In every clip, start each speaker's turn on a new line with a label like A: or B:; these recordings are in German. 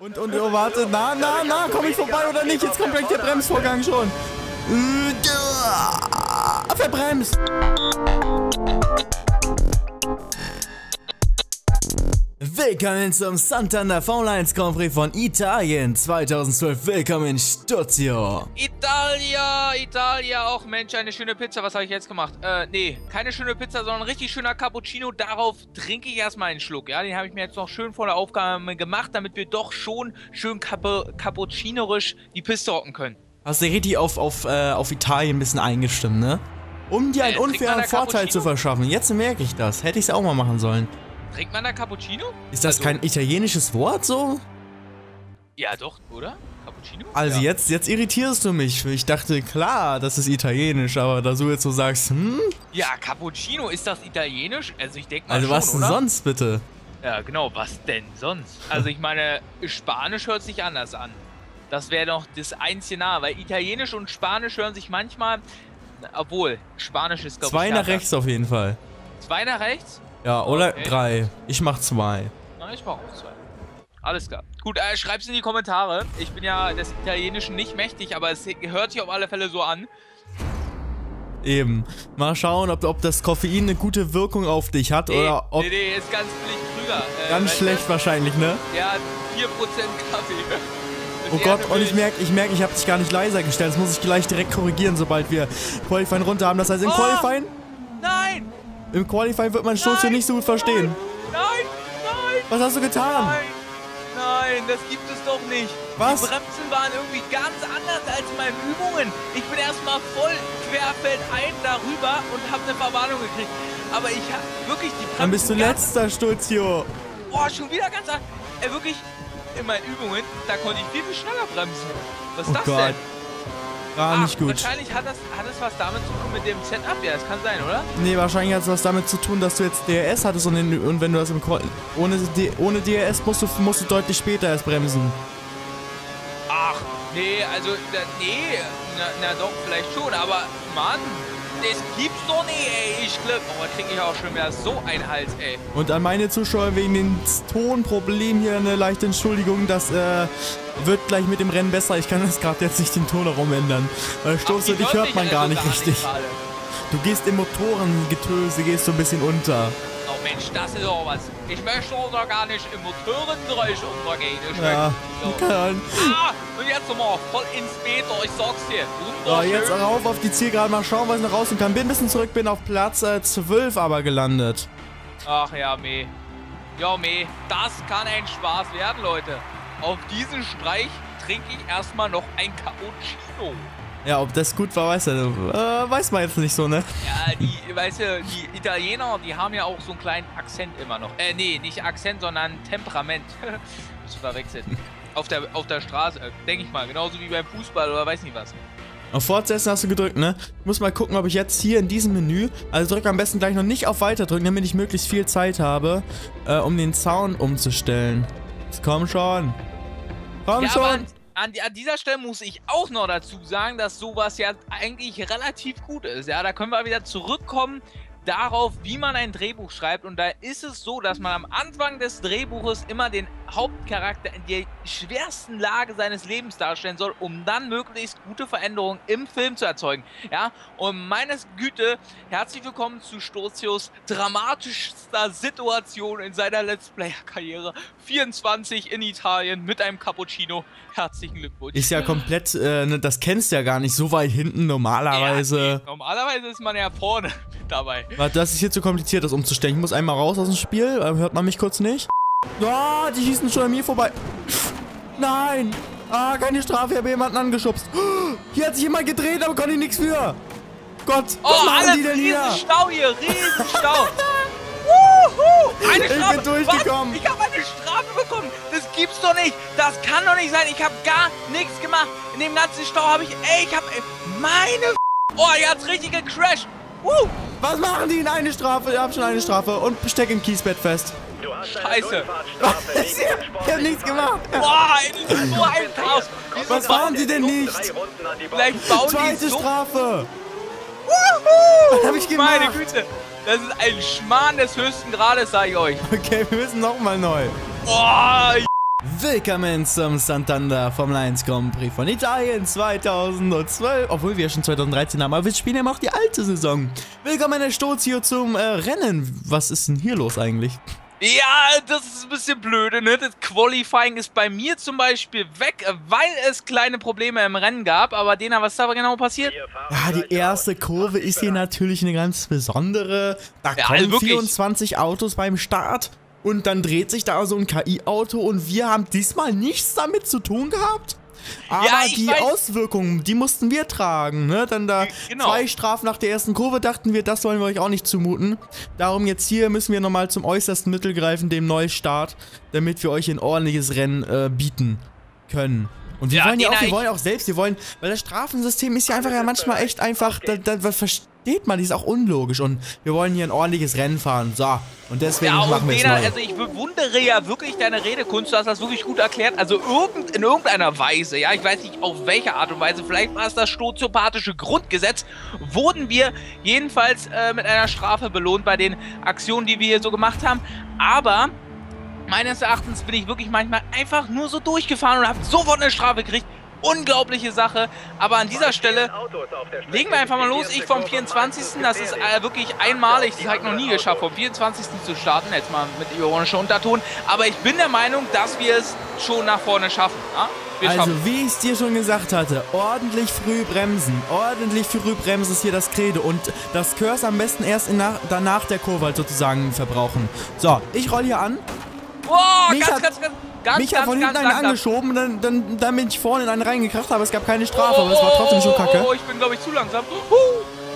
A: Und, und, oh, warte, na, na, na, komm ich vorbei oder nicht? Jetzt kommt gleich der Bremsvorgang schon. Äh, Verbremst. Willkommen zum Santander 1 Grand Prix von Italien 2012. Willkommen in Stuzio.
B: Italia, Italia, auch Mensch, eine schöne Pizza. Was habe ich jetzt gemacht? Äh, nee, keine schöne Pizza, sondern ein richtig schöner Cappuccino. Darauf trinke ich erstmal einen Schluck, ja. Den habe ich mir jetzt noch schön vor der Aufgabe gemacht, damit wir doch schon schön Capu cappuccinorisch die Piste rocken können.
A: Hast du richtig auf, auf, äh, auf Italien ein bisschen eingestimmt, ne? Um dir einen
B: Äh,
A: unfairen Vorteil zu verschaffen. Jetzt merke ich das. Hätte ich es auch mal machen sollen.
B: Trinkt man da Cappuccino?
A: Ist das
B: Also-
A: kein italienisches Wort so?
B: Ja, doch, oder? Cappuccino?
A: Also
B: ja.
A: jetzt, jetzt irritierst du mich. Ich dachte, klar, das ist italienisch, aber da du jetzt so sagst, hm?
B: Ja, Cappuccino, ist das italienisch? Also ich denke mal
A: Also
B: schon,
A: was denn
B: oder?
A: sonst bitte?
B: Ja, genau, was denn sonst? Also ich meine, Spanisch hört sich anders an. Das wäre doch das einzige nahe, weil Italienisch und Spanisch hören sich manchmal, obwohl, Spanisch ist glaube ich
A: Zwei nach rechts auf jeden Fall.
B: Zwei nach rechts?
A: Ja, oder
B: Okay.
A: drei. Ich mach zwei.
B: Na, ich mach auch zwei. Alles klar. Gut, äh, schreib's in die Kommentare. Ich bin ja des Italienischen nicht mächtig, aber es hört sich auf alle Fälle so an.
A: Eben. Mal schauen, ob, ob das Koffein eine gute Wirkung auf dich hat
B: Nee,
A: oder ob...
B: nee, nee, ist ganz billig Krüger. Äh,
A: Ganz schlecht wahrscheinlich, ne?
B: Ja, 4% Kaffee.
A: Oh Gott, und ich merke, ich merke, ich habe dich gar nicht leiser gestellt. Das muss ich gleich direkt korrigieren, sobald wir Qualifying runter haben. Das heißt, im
B: Oh!
A: Qualifying,
B: Nein!
A: Im Qualifying wird man Stoß hier
B: Nein!
A: nicht so gut verstehen.
B: Nein! Nein!
A: Was hast du getan?
B: Nein! Nein, das gibt es doch nicht.
A: Was?
B: Die Bremsen waren irgendwie ganz anders als in meinen Übungen. Ich bin erstmal voll querfeldein darüber und habe eine Verwarnung gekriegt. Aber ich habe wirklich die Bremsen
A: Dann bist du letzter, Stuzio.
B: Oh, schon wieder ganz an. Äh, wirklich, in meinen Übungen, da konnte ich viel, viel schneller bremsen. Was ist
A: Oh
B: das
A: Gott.
B: denn?
A: Gar
B: Ah,
A: nicht gut.
B: Wahrscheinlich hat das, hat das was damit zu tun mit dem Setup. Ja, das kann sein, oder?
A: Nee, wahrscheinlich hat es was damit zu tun, dass du jetzt DRS hattest und, in, und wenn du das im Qual ohne, ohne DRS musst du, musst du deutlich später erst bremsen.
B: Ach, nee, also, nee, na, na doch, vielleicht schon, aber Mann, das gibt's doch nicht, ey. Ich glaube, oh, da krieg ich auch schon wieder so einen Hals, ey.
A: Und an meine Zuschauer wegen dem Tonproblem hier eine leichte Entschuldigung. Das äh, wird gleich mit dem Rennen besser. Ich kann das gerade jetzt nicht den Ton herum ändern. Weil Stoß
B: Ach, die
A: und dich
B: hört
A: man gar nicht richtig.
B: gerade.
A: Du gehst im Motorengetöse, gehst so ein bisschen unter.
B: Oh Mensch, das ist doch was. Ich möchte doch gar nicht im Motorengeräusch untergehen. Ich
A: Ja,
B: möchte, so.
A: kann.
B: Ah, und jetzt nochmal voll ins Meter, ich sag's dir.
A: So, jetzt rauf auf die Zielgerade, mal schauen, was ich noch rausholen kann. Bin ein bisschen zurück, bin auf Platz äh, 12 aber gelandet.
B: Ach ja, meh. Ja, meh. Das kann ein Spaß werden, Leute. Auf diesen Streich trinke ich erstmal noch ein Cappuccino.
A: Ja, ob das gut war, weiß, er, äh, weiß man jetzt nicht so, ne?
B: Ja, die, weißt du, die Italiener, die haben ja auch so einen kleinen Akzent immer noch. Äh, nee, nicht Akzent, sondern Temperament. Bist du verwechselt. Auf der, auf der Straße, äh, denke ich mal. Genauso wie beim Fußball oder weiß nicht was.
A: Auf Fortsetzen hast du gedrückt, ne? Ich muss mal gucken, ob ich jetzt hier in diesem Menü, also drück am besten gleich noch nicht auf Weiter drücken, damit ich möglichst viel Zeit habe, äh, um den Sound umzustellen. Komm schon. Komm
B: Ja,
A: schon.
B: An, an, dieser Stelle muss ich auch noch dazu sagen, dass sowas ja eigentlich relativ gut ist. Ja, da können wir wieder zurückkommen darauf, wie man ein Drehbuch schreibt. Und da ist es so, dass man am Anfang des Drehbuches immer den Hauptcharakter in der schwersten Lage seines Lebens darstellen soll, um dann möglichst gute Veränderungen im Film zu erzeugen. Ja, und meines Güte, herzlich willkommen zu Stozios dramatischster Situation in seiner Let's Player-Karriere. 24 in Italien mit einem Cappuccino. Herzlichen Glückwunsch.
A: Ist ja komplett, äh, ne, das kennst du ja gar nicht so weit hinten normalerweise.
B: Ja, nee, normalerweise ist man ja vorne dabei.
A: Warte, das ist hier zu kompliziert, das umzustellen. Ich muss einmal raus aus dem Spiel. äh, Hört man mich kurz nicht? Ah, die schießen schon an mir vorbei. Nein! Ah, keine Strafe, ich habe jemanden angeschubst. Hier hat sich jemand gedreht, aber konnte ich nichts für. Gott, was
B: Oh,
A: machen
B: alles
A: die denn hier?
B: Riesenstau hier, Riesenstau. Eine
A: Ich
B: Strafe.
A: bin durchgekommen.
B: Was? Ich habe eine Strafe bekommen. Das gibt's doch nicht. Das kann doch nicht sein. Ich habe gar nichts gemacht. In dem ganzen Stau habe ich, ey, ich habe, meine Oh, ihr hat's richtig gecrashed. Wuh!
A: Was machen die in eine Strafe? Ich hab schon eine Strafe und steck im Kiesbett fest.
C: Du hast
B: Scheiße.
C: eine des
A: Ich hab nichts gemacht.
B: Boah, ist so ein Chaos.
A: Was machen die denn nicht?
B: Vielleicht bauen die
A: Zweite
B: so
A: Strafe.
B: Wuhu!
A: Was hab ich gemacht?
B: Meine Güte. Das ist ein Schmarrn des höchsten Grades, sag ich euch.
A: Okay, wir müssen nochmal neu.
B: Boah,
A: Willkommen zum Santander vom Lions Grand Prix von Italien 2012. Obwohl wir schon 2013 haben, aber wir spielen ja auch die alte Saison. Willkommen, Herr Sturz, hier zum äh, Rennen. Was ist denn hier los eigentlich?
B: Ja, das ist ein bisschen blöde, ne? Das Qualifying ist bei mir zum Beispiel weg, weil es kleine Probleme im Rennen gab. Aber Dena, was ist da genau passiert?
A: Ja, die erste Kurve ist hier natürlich eine ganz besondere. Da
B: Ja,
A: kommen
B: also wirklich.
A: 24 Autos beim Start und dann dreht sich da so ein KI-Auto und wir haben diesmal nichts damit zu tun gehabt. Aber
B: Ja,
A: die
B: weiß.
A: Auswirkungen, die mussten wir tragen, ne? Dann da
B: Genau.
A: zwei Strafen nach der ersten Kurve dachten wir, das wollen wir euch auch nicht zumuten. Darum jetzt hier müssen wir nochmal zum äußersten Mittel greifen, dem Neustart, damit wir euch ein ordentliches Rennen äh, bieten können. Und wir
B: Ja,
A: wollen ja auch, wir wollen auch selbst, wir wollen, weil das Strafensystem ist ja einfach ja manchmal echt einfach, da, da was versteht man, die ist auch unlogisch und wir wollen hier ein ordentliches Rennen fahren. So, und deswegen
B: Ja, und
A: machen wir es
B: also ich bewundere ja wirklich deine Redekunst, du hast das wirklich gut erklärt. Also irgend, in irgendeiner Weise, ja, ich weiß nicht auf welche Art und Weise, vielleicht war es das stoziopathische Grundgesetz, wurden wir jedenfalls äh, mit einer Strafe belohnt bei den Aktionen, die wir hier so gemacht haben. Aber meines Erachtens bin ich wirklich manchmal einfach nur so durchgefahren und habe sofort eine Strafe gekriegt. Unglaubliche Sache. Aber an dieser Stelle Legen wir einfach mal los. Ich vom 24. Das ist äh, wirklich einmalig. Das habe ich noch nie geschafft, vom 24. zu starten. Jetzt mal mit ironischer Unterton. Aber ich bin der Meinung, dass wir es schon nach vorne schaffen. Ja?
A: Also, wie ich es dir schon gesagt hatte, ordentlich früh bremsen. Ordentlich früh bremsen ist hier das Credo. Und das Curse am besten erst nach, danach der Kurve sozusagen verbrauchen. So, ich roll hier an.
B: Boah,
A: mich
B: ganz,
A: hat-
B: ganz, ganz, ganz,
A: mich hat
B: ganz,
A: von hinten
B: ganz
A: einen angeschoben, dann, dann, dann bin ich vorne in einen reingekracht, aber es gab keine Strafe, aber es war trotzdem schon kacke.
B: Oh, ich bin, glaube ich, zu langsam. Uh,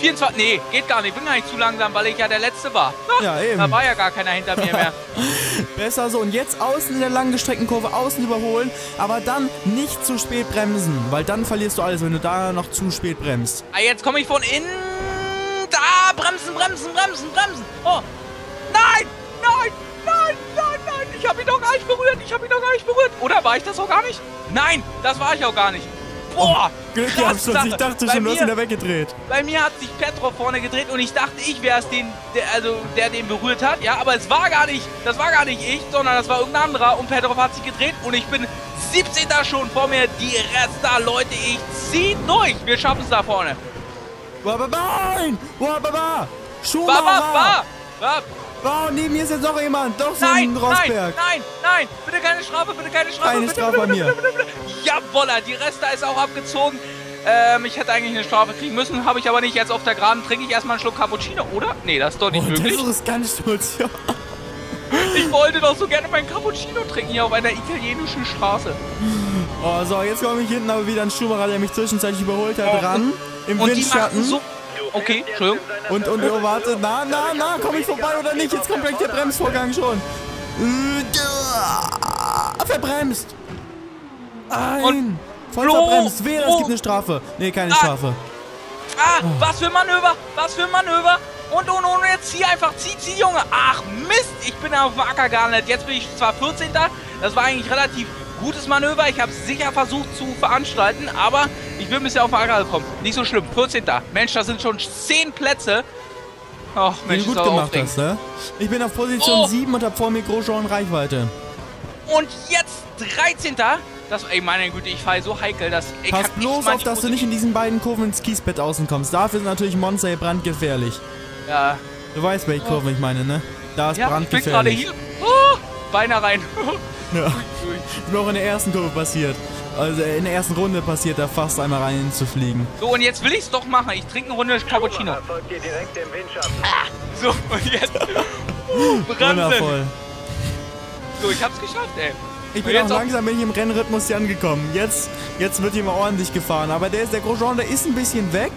B: 24, nee, geht gar nicht. Ich bin gar nicht zu langsam, weil ich ja der Letzte war.
A: Ja, eben.
B: Da war ja gar keiner hinter mir mehr.
A: Besser so. Und jetzt außen in der langgestreckten Kurve, außen überholen, aber dann nicht zu spät bremsen, weil dann verlierst du alles, wenn du da noch zu spät bremst.
B: Ah, jetzt komme ich von innen. Da, bremsen, bremsen, bremsen, bremsen. Oh, nein, nein. Ich habe ihn doch gar nicht berührt. Ich habe ihn doch gar nicht berührt. Oder war ich das auch gar nicht? Nein, das war ich auch gar nicht. Boah,
A: Glück
B: krasse
A: gehabt, Schutz. Ich dachte
B: Bei
A: schon, du hast ihn da weggedreht.
B: Bei mir hat sich Petrov vorne gedreht und ich dachte, ich wäre es, den, der, also, der den berührt hat. Ja, aber es war gar nicht, das war gar nicht ich, sondern das war irgendein anderer. Und Petrov hat sich gedreht und ich bin 17. schon vor mir. Die Rest da, Leute, ich zieh durch. Wir schaffen es da vorne.
A: Wababa!
B: Ba, ba,
A: Schumacher!
B: ba, ba.
A: Oh, neben mir ist jetzt noch jemand. Doch so
B: Nein,
A: ein
B: nein,
A: Rosberg.
B: nein, nein. Bitte keine Strafe, bitte keine Strafe.
A: Keine
B: bitte,
A: Strafe
B: bitte,
A: bei
B: bitte,
A: mir.
B: Bitte, bitte, bitte. Jawolla, die Reste ist auch abgezogen. Ähm, ich hätte eigentlich eine Strafe kriegen müssen, habe ich aber nicht. Jetzt auf der Geraden trinke ich erstmal einen Schluck Cappuccino, oder? Nee, das ist doch nicht
A: Oh,
B: möglich.
A: das ist ganz stolz, ja.
B: Ich wollte doch so gerne meinen Cappuccino trinken hier auf einer italienischen Straße.
A: Oh, so, jetzt komme ich hinten aber wieder ein Schumacher, der mich zwischenzeitlich überholt hat,
B: Oh,
A: ran. Im
B: Und die
A: Windschatten.
B: machten so... Okay, Entschuldigung.
A: Und, und, oh, warte, na, na, na, komme ich vorbei oder nicht? Jetzt kommt gleich der Bremsvorgang schon. Äh, Verbremst.
B: Und
A: Voll
B: Flo,
A: verbremst. Wehe, es gibt eine Strafe. Nee, keine
B: Ah.
A: Strafe.
B: Ah, was für ein Manöver, was für ein Manöver. Und, und, und jetzt zieh einfach, zieh, zieh, Junge. Ach, Mist, ich bin auf Acker gelandet. Jetzt bin ich zwar 14. Das war eigentlich relativ gutes Manöver. Ich habe es sicher versucht zu veranstalten, aber ich bin bisher auf den Acker gekommen. Nicht so schlimm, 14. Mensch, das sind schon 10 Plätze. Ach,
A: Wie
B: Mensch,
A: du gut
B: ist
A: gemacht
B: aufregend.
A: hast, ne? Ich bin auf Position
B: Oh.
A: 7 und hab vor mir Grosjean Reichweite.
B: Und jetzt 13. Das, ey, meine Güte, ich fahre so heikel, dass ich
A: Pass bloß auf, dass du nicht in diesen beiden Kurven ins Kiesbett außen kommst. Dafür ist natürlich Monza brandgefährlich.
B: ich- Ja,
A: Du weißt, welche Kurve ich meine, ne? Da ist
B: ja ich bin gerade
A: brandgefährlich.
B: hier. Oh, Beine rein.
A: Ja. Ist mir auch in der ersten Kurve passiert. Also in der ersten Runde passiert, da fast einmal rein zu fliegen.
B: So, und jetzt will ich es doch machen. Ich trinke eine Runde Cappuccino.
C: Folgt dir direkt im Windschatten.
B: So, und jetzt. Uh.
A: Wundervoll.
B: So, ich hab's geschafft, ey.
A: Ich bin
B: jetzt
A: auch langsam bin ich im Rennrhythmus hier angekommen. Jetzt, jetzt wird hier mal ordentlich gefahren. Aber der ist der Grosjean, der ist ein bisschen weg.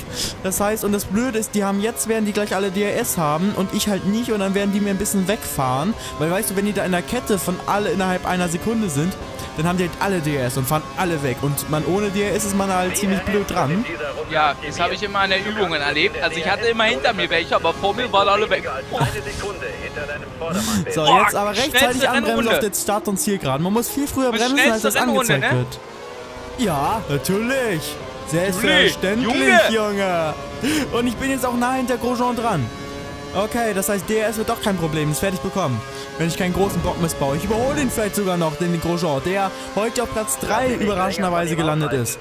A: Das heißt, und das Blöde ist, die haben jetzt, werden die gleich alle DRS haben und ich halt nicht. Und dann werden die mir ein bisschen wegfahren. Weil weißt du, wenn die da in der Kette von alle innerhalb einer Sekunde sind, dann haben die halt alle DRS und fahren alle weg. Und man ohne DRS ist man halt ziemlich blöd dran.
B: Ja, das habe ich immer in der Übungen erlebt. Also ich hatte immer hinter mir welche, aber vor mir waren alle weg. Oh,
C: Eine Sekunde hinter deinem Vordermann.
A: So, jetzt aber rechtzeitig anbremsen auf den Start- und Zielgeraden. Man muss viel früher
B: Das
A: bremsen, als das angezeigt
B: ne?
A: wird. Ja, natürlich. Selbstverständlich, Junge. Und ich bin jetzt auch nah hinter Grosjean dran. Okay, das heißt, DRS wird doch kein Problem. Ist fertig bekommen. Wenn ich keinen großen Bock missbaue. Ich überhole ihn vielleicht sogar noch, den Grosjean, der heute auf Platz 3 überraschenderweise gelandet ist.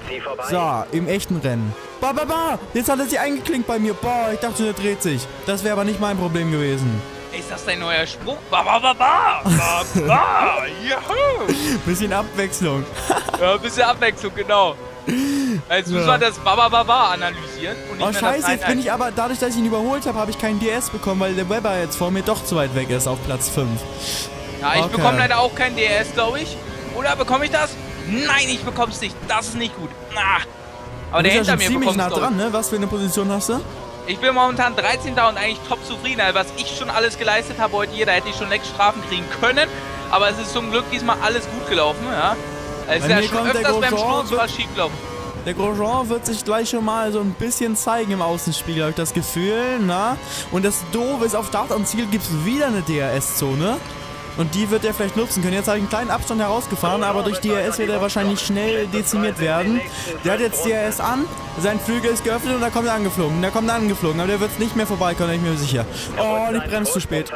A: So, im echten Rennen. Ba, ba, ba. Jetzt hat er sich eingeklinkt bei mir. Boah, ich dachte, der dreht sich. Das wäre aber nicht mein Problem gewesen.
B: Ist das dein neuer Spruch? Ba, ba, ba, ba, ba, ba. Juhu.
A: Bisschen Abwechslung.
B: Ja, ein bisschen Abwechslung, genau. Jetzt
A: Ja.
B: man das Baba Baba analysieren und nicht
A: Oh scheiße, jetzt bin ich aber, dadurch, dass ich ihn überholt habe, habe ich keinen DS bekommen, weil der Weber jetzt vor mir doch zu weit weg ist auf Platz 5.
B: Ja, ich
A: Okay.
B: bekomme leider auch kein DS, glaube ich. Oder bekomme ich das? Nein, ich bekomme es nicht. Das ist nicht gut. Ah. Aber
A: Du
B: der hinter
A: schon
B: mir
A: ziemlich nah dran, ne? Was für eine Position hast du?
B: ich. Ich bin momentan 13. und eigentlich top zufrieden. Also, was ich schon alles geleistet habe heute hier, da hätte ich schon längst Strafen kriegen können. Aber es ist zum Glück diesmal alles gut gelaufen, ja. Es ist ja schon öfters beim
A: Grosjean,
B: Sturz
A: wird-
B: was schief gelaufen.
A: Der Grosjean wird sich gleich schon mal so ein bisschen zeigen im Außenspiegel, habe ich das Gefühl, na? Und das Doofe ist, auf Start und Ziel gibt es wieder eine DRS-Zone. Und die wird er vielleicht nutzen können. Jetzt habe ich einen kleinen Abstand herausgefahren, aber durch DRS wird er wahrscheinlich schnell dezimiert werden. Der hat jetzt DRS an, sein Flügel ist geöffnet und da kommt er angeflogen. Da kommt er angeflogen, aber der wird nicht mehr vorbeikommen, bin ich mir sicher. Oh, und ich bremse zu spät.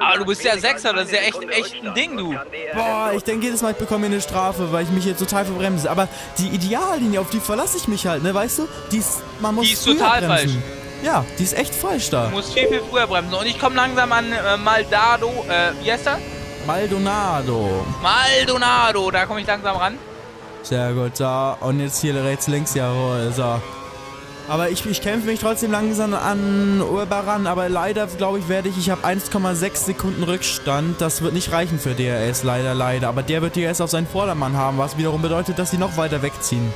B: Aber du bist ja Sechser, das ist ja echt, echt ein Ding, du.
A: Boah, ich denke jedes Mal, ich bekomme hier eine Strafe, weil ich mich jetzt total verbremse. Aber die Ideallinie, auf die verlasse ich mich halt, ne, weißt du? Die ist, man muss
B: Die ist
A: früher
B: total
A: bremsen. Ja, die ist echt falsch da.
B: Du musst viel, viel früher bremsen. Und ich komme langsam an äh, Maldado, äh, wie heißt er?
A: Maldonado.
B: Maldonado, da komme ich langsam ran.
A: Sehr gut, so. Und jetzt hier rechts, links, jawohl, so. Aber ich, ich kämpfe mich trotzdem langsam an Urban ran, aber leider, glaube ich, werde ich, ich habe 1,6 Sekunden Rückstand. Das wird nicht reichen für DRS, leider, leider. Aber der wird DRS auf seinen Vordermann haben, was wiederum bedeutet, dass sie noch weiter wegziehen.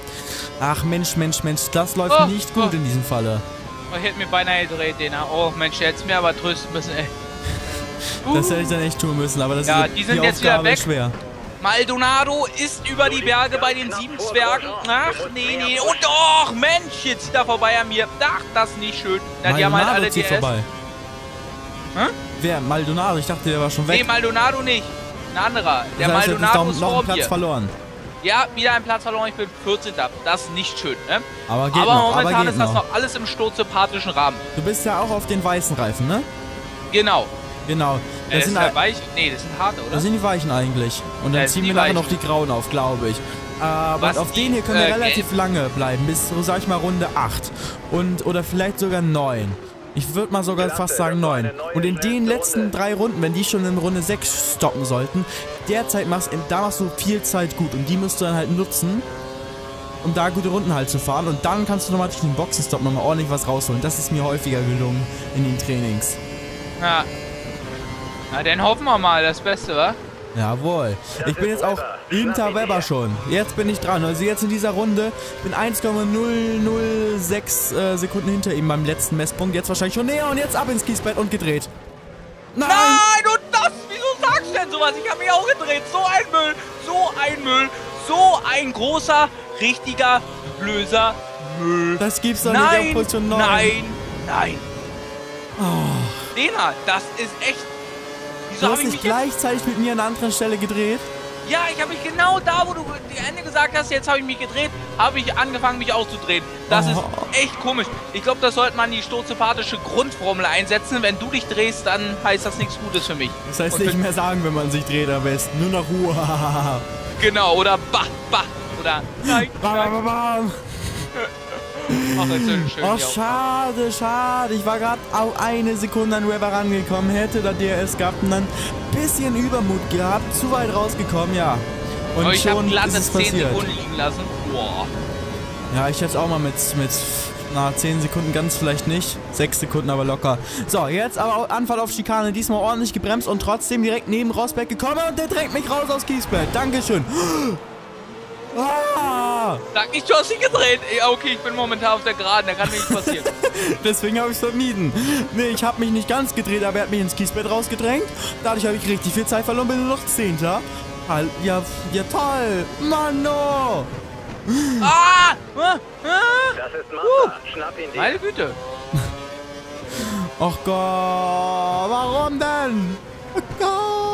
A: Ach, Mensch, Mensch, Mensch, das läuft
B: Oh,
A: nicht gut
B: oh.
A: in diesem Falle.
B: Oh, ich hätte mir beinahe gedreht, den. Oh, Mensch, der hätte mir aber trösten müssen, ey.
A: Das hätte ich dann echt tun müssen, aber das
B: Ja,
A: ist
B: die sind jetzt wieder
A: Aufgabe schwer.
B: Maldonado ist über die Berge bei den sieben Zwergen. Ach, nee, nee. Und doch, Mensch, jetzt zieht er vorbei an mir. Ach, das ist nicht schön. Na, die haben halt
A: Maldonado
B: alle
A: zieht
B: DS.
A: vorbei.
B: Hä?
A: Wer? Maldonado? Ich dachte, der war schon weg.
B: Nee, Maldonado nicht. Ein anderer. Der
A: das heißt,
B: Maldonado ist
A: noch
B: vor
A: ein Platz
B: mir.
A: verloren.
B: Ja, wieder ein Platz verloren. Ich bin 14. Das ist nicht schön, ne?
A: Aber geht
B: aber
A: noch,
B: momentan
A: aber geht
B: ist das
A: noch.
B: alles im sturzsympathischen Rahmen.
A: Du bist ja auch auf den weißen Reifen, ne?
B: Genau.
A: Genau.
B: Äh,
A: Das
B: das
A: sind,
B: sind ja weich. Nee, das sind harte, oder?
A: das sind die weichen eigentlich. Und dann
B: das
A: ziehen wir nachher noch
B: weichen.
A: die grauen auf, glaube ich. Aber
B: Was
A: auf
B: die,
A: den hier können wir
B: äh,
A: relativ lange bleiben. Bis, so sag ich mal, Runde 8. Und, oder vielleicht sogar 9. Ich würde mal sogar
C: Klasse,
A: fast sagen
C: das war
A: 9.
C: eine neue
A: Und in den letzten
C: Runde.
A: drei Runden, wenn die schon in Runde 6 stoppen sollten, derzeit machst, da machst du viel Zeit gut. Und die musst du dann halt nutzen, um da gute Runden halt zu fahren. Und dann kannst du nochmal durch den Boxenstopp nochmal ordentlich was rausholen. Das ist mir häufiger gelungen in den Trainings.
B: Ja. Na, dann hoffen wir mal das Beste, wa?
A: Jawohl. Ich bin jetzt auch hinter Weber schon. Jetzt bin ich dran. Also jetzt in dieser Runde. Ich bin 1,006 äh, Sekunden hinter ihm beim letzten Messpunkt. Jetzt wahrscheinlich schon näher und jetzt ab ins Kiesbett und gedreht. Nein!
B: Nein, und das? Wieso sagst du denn sowas? Ich habe mich auch gedreht. So ein Müll, so ein Müll, so ein großer, richtiger, blöser Müll.
A: Das gibt's doch nicht auf
B: Nein,
A: Position 9.
B: nein, nein.
A: Oh,
B: Lena, das ist echt... Wieso
A: du hast
B: ich
A: dich gleichzeitig mit mir an einer anderen Stelle gedreht.
B: Ja, ich habe mich genau da, wo du die Ende gesagt hast, jetzt habe ich mich gedreht, habe ich angefangen, mich auszudrehen. Das
A: Oh.
B: ist echt komisch. Ich glaube, das sollte man die sturzsympathische Grundformel einsetzen. Wenn du dich drehst, dann heißt das nichts Gutes für mich.
A: Das heißt
B: Und
A: nicht mehr sagen, wenn man sich dreht am besten. Nur noch Ruhe.
B: Genau, oder bah, bah, oder nein,
A: Bam,
B: nein.
A: bam, bam.
B: Ach.
A: Oh, schade, schade. Ich war gerade auf eine Sekunde an Weber rangekommen. Hätte da DRS gehabt und dann ein bisschen Übermut gehabt. Zu weit rausgekommen, ja. Und
B: Aber ich habe
A: schon
B: glatte
A: ist es
B: 10
A: passiert.
B: Sekunden liegen lassen. Boah.
A: Ja, ich hätte auch mal mit, mit na, 10 Sekunden ganz vielleicht nicht. 6 Sekunden aber locker. So, jetzt aber Anfall auf Schikane. Diesmal ordentlich gebremst und trotzdem direkt neben Rosberg gekommen. Und der drängt mich raus aus Kiesbett. Dankeschön. Ah!
B: Sag nicht, dich gedreht. Ja, okay, ich bin momentan auf der Geraden, da kann mir nichts passieren.
A: Deswegen habe ich es vermieden. Nee, ich habe mich nicht ganz gedreht, aber er hat mich ins Kiesbett rausgedrängt. Dadurch habe ich richtig viel Zeit verloren, bin nur noch Zehnter. Halt, ja, ja toll. Mano.
B: ah! ah, ah.
C: Das ist machbar. Schnapp ihn dir.
B: Meine Güte.
A: Och Gott, warum denn? Oh Gott,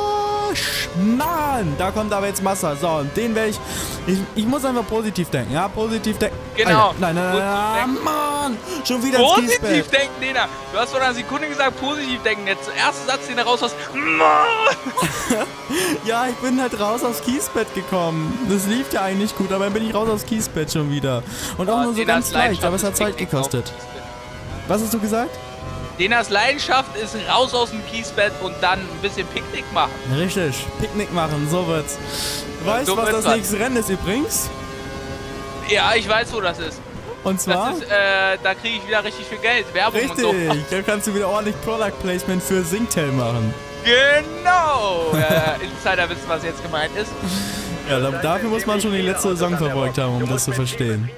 A: Mann, da kommt aber jetzt Massa. So, und den werde ich, ich... Ich muss einfach positiv denken, ja? Positiv denken.
B: Genau.
A: Alter, nein, nein, nein, nein. Mann. Schon wieder
B: Positiv denken, Dena. Du hast vor einer Sekunde gesagt, positiv denken. Der erste Satz, den du raus hast. Mann.
A: Ja, ich bin halt raus aufs Kiesbett gekommen. Das lief ja eigentlich gut, aber dann bin ich raus aufs Kiesbett schon wieder. Und auch nur so
B: Denas
A: ganz leicht, aber es hat Zeit gekostet. Was hast du gesagt?
B: Denas Leidenschaft ist raus aus dem Kiesbett und dann ein bisschen Picknick machen.
A: Richtig, Picknick machen, so wird's. Weißt du,
B: so
A: was das
B: was.
A: nächste Rennen ist übrigens?
B: Ja, ich weiß, wo das ist.
A: Und zwar...
B: Ist, äh, da kriege ich wieder richtig viel Geld. Werbung
A: Richtig,
B: und so.
A: da kannst du wieder ordentlich Product Placement für Singtel machen.
B: Genau! äh, Insider wissen, was jetzt gemeint ist.
A: Ja, da, dafür muss man schon die letzte Saison verfolgt haben, um das zu verstehen.